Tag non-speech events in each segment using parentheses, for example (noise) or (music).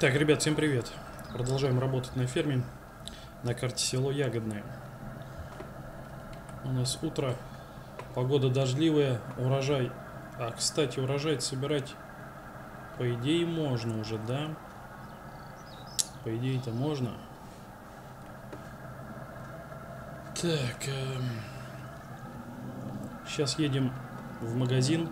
Так, ребят, всем привет. Продолжаем работать на ферме на карте село Ягодное. У нас утро, погода дождливая, урожай. А, кстати, урожай собирать, по идее, можно уже, да? По идее, это можно. Так, эм, сейчас едем в магазин.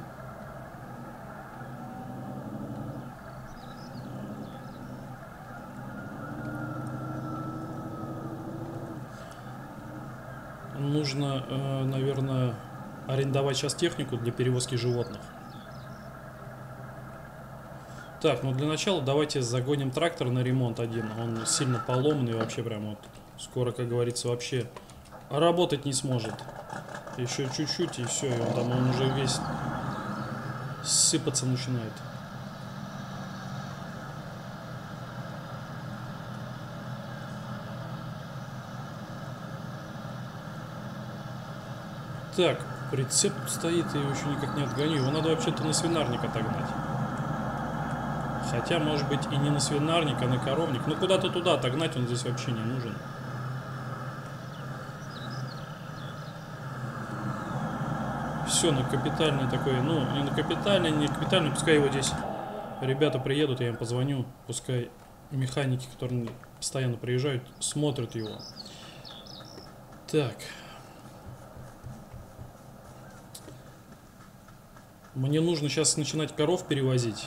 Нужно, э, наверное, арендовать сейчас технику для перевозки животных. Так, ну для начала давайте загоним трактор на ремонт один. Он сильно поломанный вообще прям вот. Скоро, как говорится, вообще работать не сможет. Еще чуть-чуть и все, и он там он уже весь сыпаться начинает. Так, прицеп стоит, и его еще никак не отгоню. Его надо вообще-то на свинарник отогнать. Хотя, может быть, и не на свинарник, а на коровник. Ну, куда-то туда отогнать он здесь вообще не нужен. Все, на капитальный такой, ну, не на капитальный, не капитальный, пускай его здесь ребята приедут, я им позвоню, пускай механики, которые постоянно приезжают, смотрят его. Так. Мне нужно сейчас начинать коров перевозить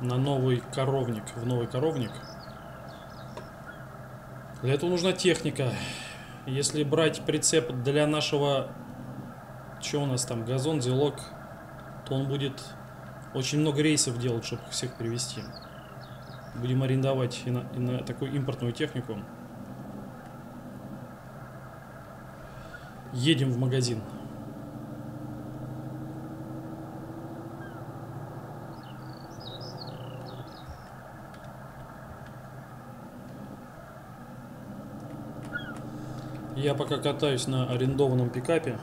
на новый коровник, в новый коровник. Для этого нужна техника. Если брать прицеп для нашего, что у нас там, газон, зелок, то он будет очень много рейсов делать, чтобы всех привезти. Будем арендовать и на, и на такую импортную технику. Едем в магазин. Я пока катаюсь на арендованном пикапе.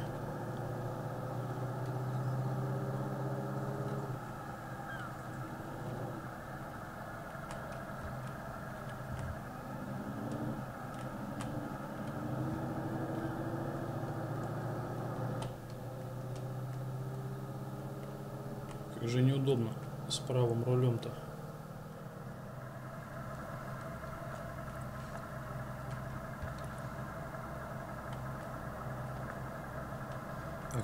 Как же неудобно с правым рулем-то.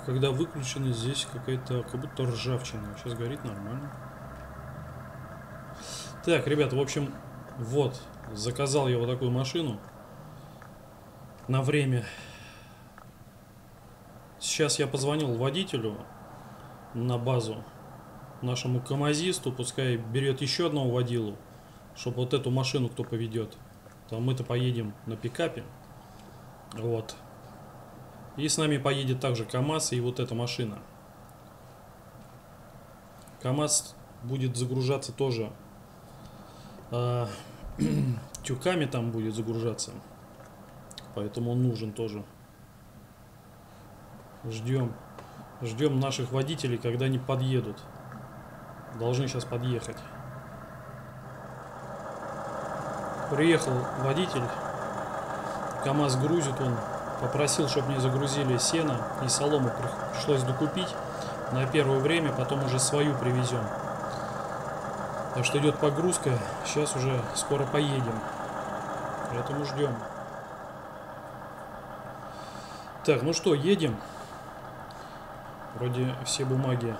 Когда выключено, здесь какая-то, как будто ржавчина. Сейчас горит нормально. Так, ребята, в общем, вот, заказал я вот такую машину на время. Сейчас я позвонил водителю на базу, нашему камазисту, пускай берет еще одного водилу, чтобы вот эту машину кто поведет. Там мы-то поедем на пикапе. Вот. И с нами поедет также КАМАЗ и вот эта машина. КАМАЗ будет загружаться тоже э, (clears throat) тюками там будет загружаться. Поэтому он нужен тоже. Ждем. Ждем наших водителей, когда они подъедут. Должны сейчас подъехать. Приехал водитель. КАМАЗ грузит он Попросил, чтобы мне загрузили сено и солому пришлось докупить на первое время, потом уже свою привезем. Так что идет погрузка, сейчас уже скоро поедем. Поэтому ждем. Так, ну что, едем. Вроде все бумаги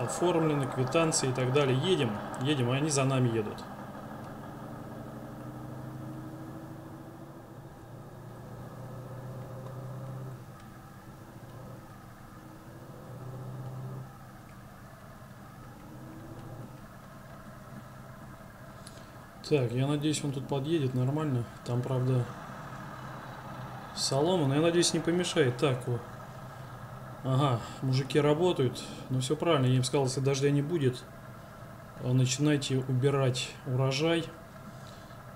оформлены, квитанции и так далее. Едем, едем, а они за нами едут. Так, я надеюсь, он тут подъедет нормально. Там, правда, солома, но я надеюсь, не помешает. Так, вот. Ага, мужики работают. Ну, все правильно. Я им сказал, если дождя не будет, начинайте убирать урожай.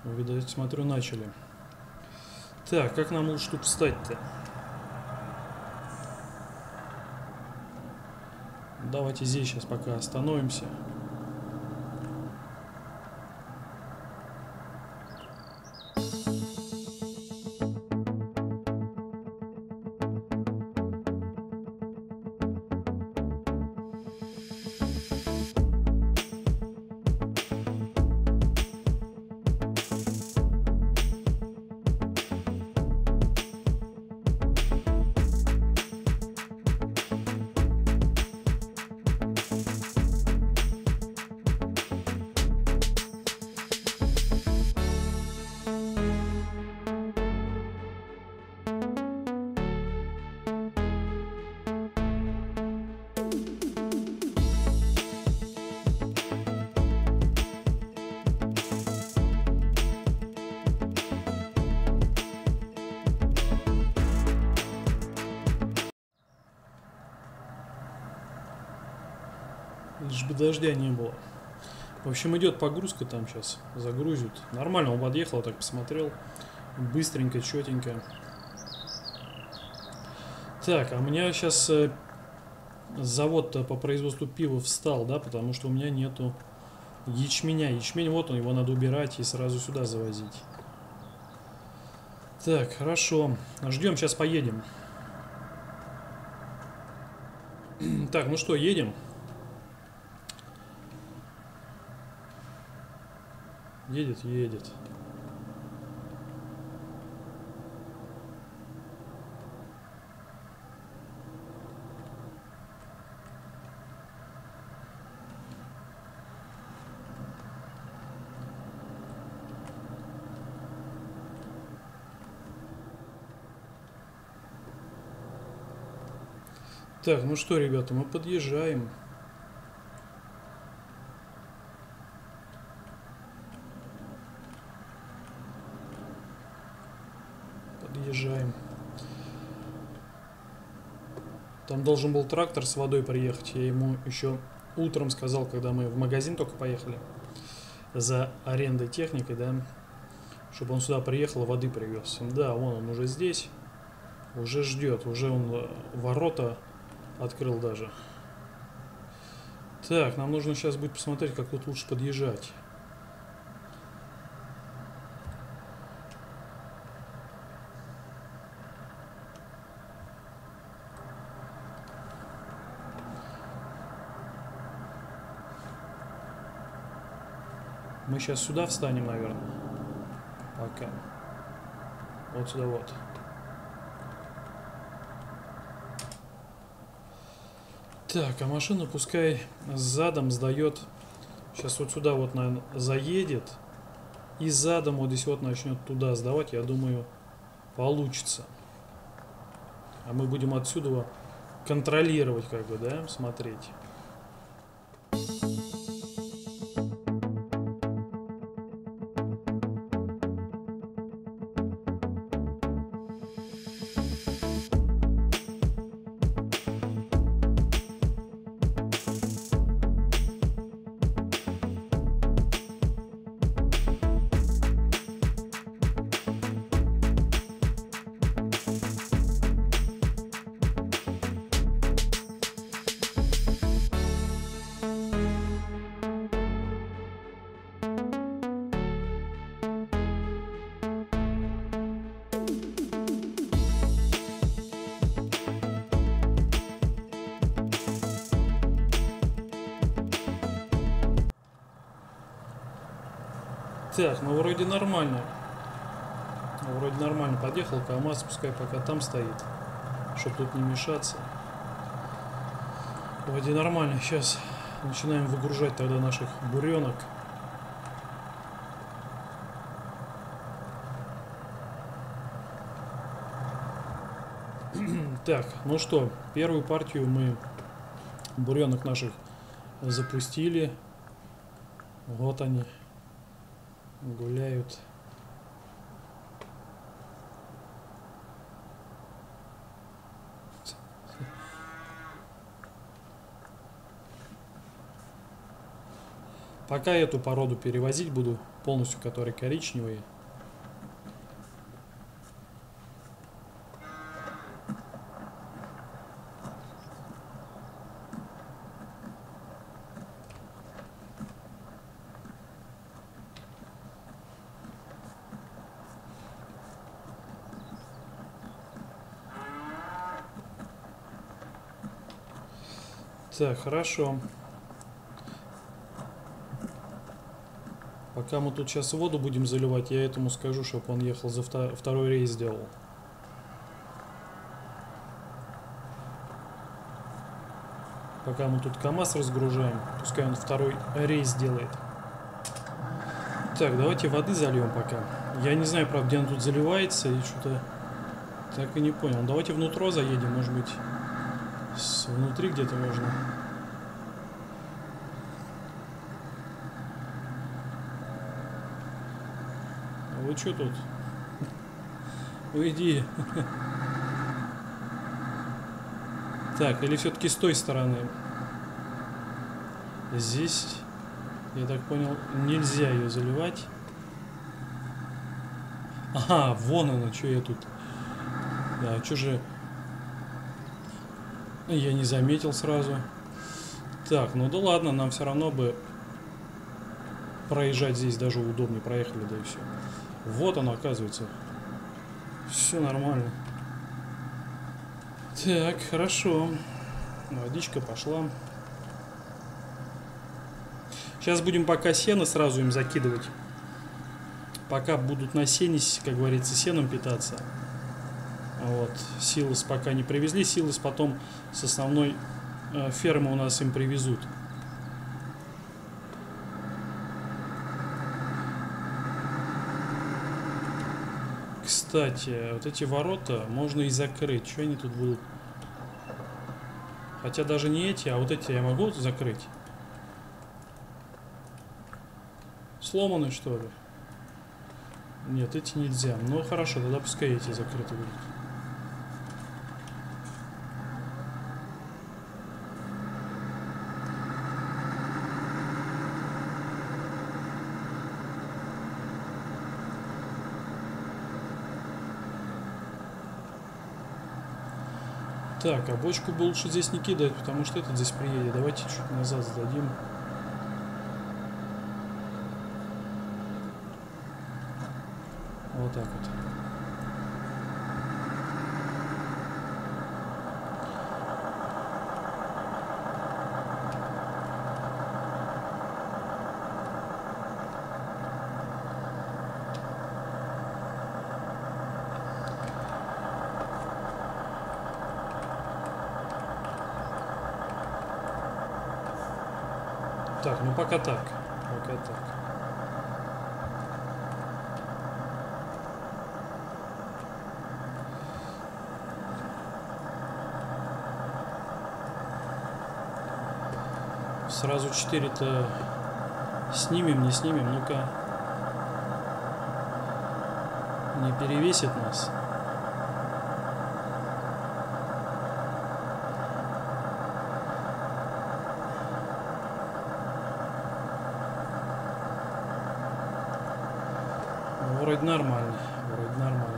Видать, смотрю, начали. Так, как нам лучше тут встать-то? Давайте здесь сейчас пока остановимся. Лишь бы дождя не было. В общем, идет погрузка там сейчас. Загрузят. Нормально, он подъехал, так посмотрел. Быстренько, четенько. Так, а у меня сейчас э, завод по производству пива встал, да, потому что у меня нету ячменя. Ячмень, вот он, его надо убирать и сразу сюда завозить. Так, хорошо. Ждем, сейчас поедем. Так, ну что, едем? Едет, едет. Так, ну что, ребята, мы подъезжаем. Там должен был трактор с водой приехать. Я ему еще утром сказал, когда мы в магазин только поехали за арендой техники, да, чтобы он сюда приехал, воды привез. Да, вон он уже здесь, уже ждет, уже он э, ворота Открыл даже. Так, нам нужно сейчас будет посмотреть, как тут лучше подъезжать. Мы сейчас сюда встанем, наверное. Пока. Вот сюда вот. Так, а машина пускай задом сдает. Сейчас вот сюда вот, наверное, заедет. И задом вот здесь вот начнет туда сдавать. Я думаю, получится. А мы будем отсюда контролировать, как бы, да, смотреть. Так, ну вроде нормально. Вроде нормально подъехал, КамАЗ пускай пока там стоит, чтобы тут не мешаться. Вроде нормально. Сейчас начинаем выгружать тогда наших буренок. (clears throat) Так, ну что, первую партию мы буренок наших запустили. Вот они гуляют. Пока эту породу перевозить буду, полностью которые коричневые. Так, хорошо. Пока мы тут сейчас воду будем заливать, я этому скажу, чтобы он ехал за второй рейс сделал. Пока мы тут КАМАЗ разгружаем, пускай он второй рейс делает. Так, давайте воды зальем пока. Я не знаю, правда, где он тут заливается, и что-то так и не понял. Давайте внутрь заедем, может быть. С внутри где-то можно. А вы что тут? Уйди. Так, или все-таки с той стороны? Здесь, я так понял, нельзя ее заливать. Ага, вон она, что я тут. Да, что же... Я не заметил сразу. Так, ну да ладно, нам все равно бы проезжать здесь даже удобнее. Проехали, да и все. Вот оно, оказывается. Все нормально. Так, хорошо. Водичка пошла. Сейчас будем пока сено сразу им закидывать. Пока будут на сене, как говорится, сеном питаться. Вот. Силос пока не привезли. Силос потом с основной э, фермы у нас им привезут. Кстати, вот эти ворота можно и закрыть. Что они тут будут? Хотя даже не эти, а вот эти я могу закрыть. Сломаны что ли? Нет, эти нельзя. Ну хорошо, тогда пускай эти закрыты будут. Так, а бочку бы лучше здесь не кидать, потому что этот здесь приедет. Давайте чуть назад сдадим. Вот так вот. Так, ну пока так. Пока так. Сразу 4-то снимем, не снимем. Ну-ка. Не перевесит нас. Ну, вроде нормально. Вроде нормально.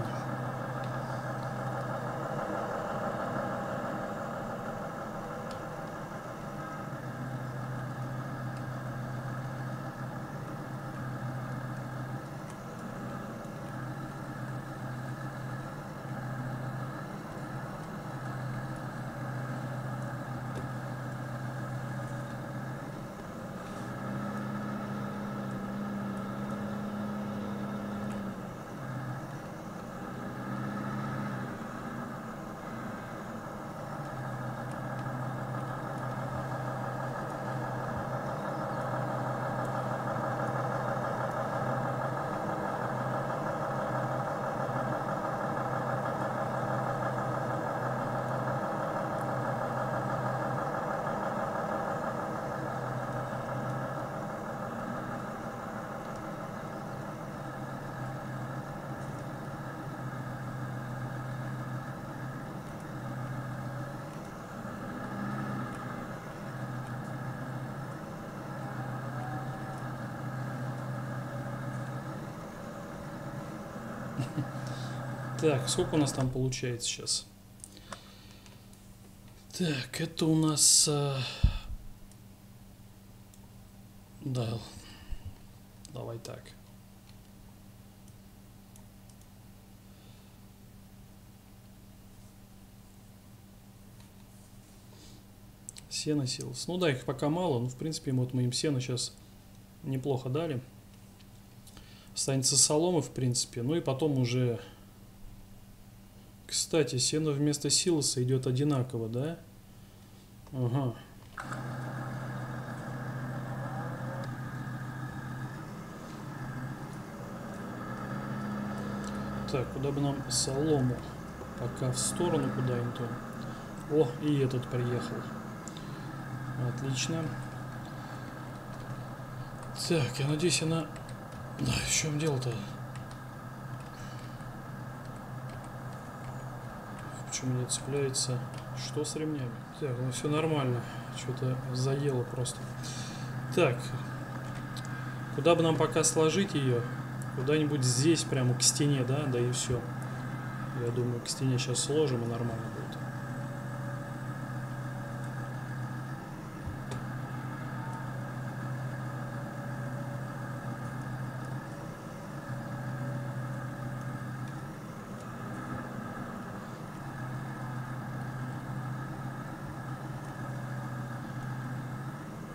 Так, сколько у нас там получается сейчас? Так, это у нас... а, Да, давай так. Сено силос. Ну да, их пока мало, но в принципе вот мы им сено сейчас неплохо дали. Останется соломы, в принципе. Ну и потом уже... Кстати, сено вместо силоса идет одинаково, да? Ага. Так, куда бы нам солому? Пока в сторону куда-нибудь. О, и этот приехал. Отлично. Так, я надеюсь, она... Да, в чем дело-то? Почему не цепляется? Что с ремнями? Так, ну все нормально. Что-то заело просто. Так. Куда бы нам пока сложить ее? Куда-нибудь здесь, прямо к стене, да? Да и все. Я думаю, к стене сейчас сложим и нормально будет.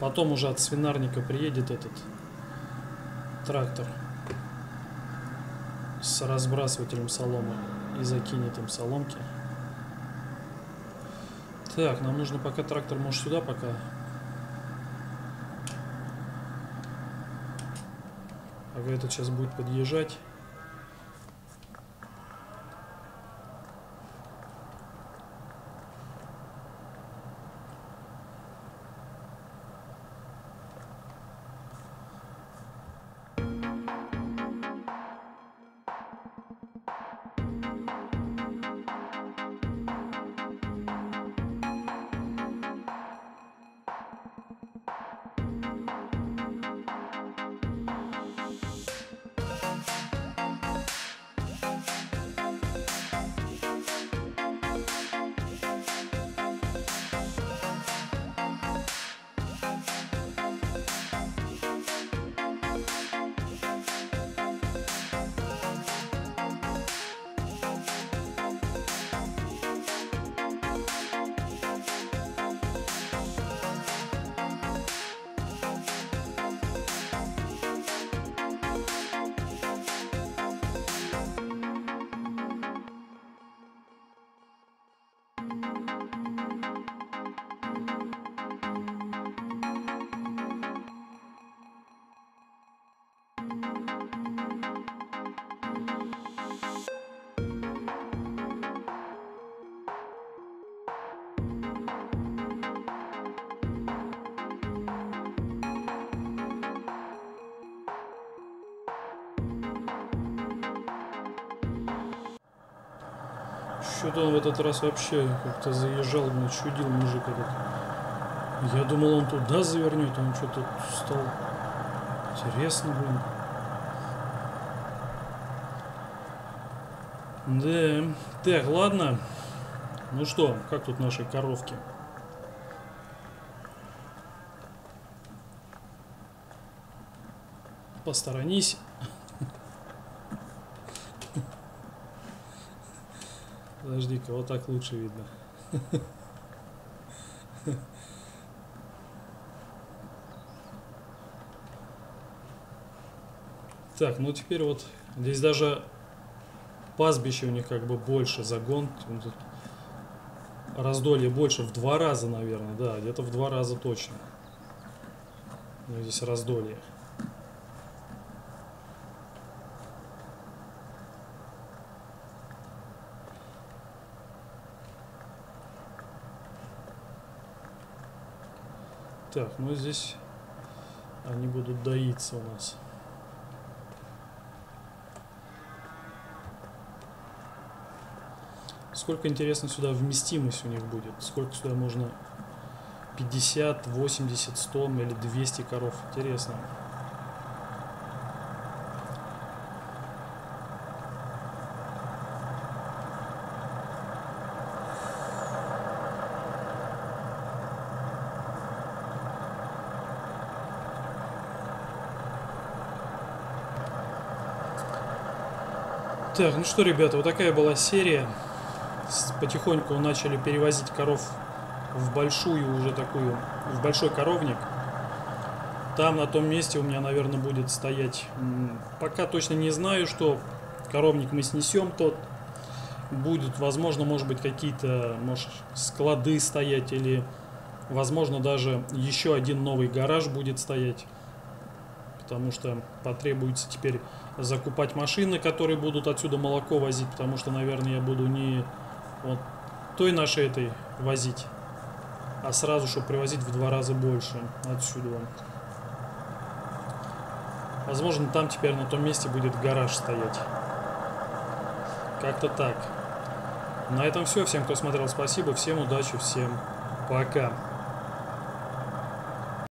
Потом уже от свинарника приедет этот трактор с разбрасывателем соломы и закинет им соломки. Так, нам нужно пока трактор, может, сюда пока. Пока этот сейчас будет подъезжать. Что-то он в этот раз вообще как-то заезжал, ну, чудил мужик этот. Я думал, он туда завернет, он что-то стал интересно, блин. Да, так, ладно. Ну что, как тут наши коровки? Посторонись. Подожди-ка, вот так лучше видно. Так, ну теперь вот здесь даже пастбище у них как бы больше, загон. Тут раздолье больше в два раза, наверное, да, где-то в два раза точно. Ну, здесь раздолье. Так, ну здесь они будут доиться у нас. Сколько, интересно, сюда вместимость у них будет? Сколько сюда можно? 50, 80, 100 или 200 коров? Интересно. Так, ну что, ребята, вот такая была серия. Потихоньку начали перевозить коров в большую уже такую, в большой коровник. Там, на том месте у меня, наверное, будет стоять... Пока точно не знаю, что коровник мы снесем тот. Будет, возможно, может быть, какие-то, может, склады стоять или, возможно, даже еще один новый гараж будет стоять. Потому что потребуется теперь закупать машины, которые будут отсюда молоко возить, потому что, наверное, я буду не вот той нашей этой возить, а сразу, чтобы привозить в два раза больше отсюда. Возможно, там теперь на том месте будет гараж стоять. Как-то так. На этом все. Всем, кто смотрел, спасибо. Всем удачи, всем пока.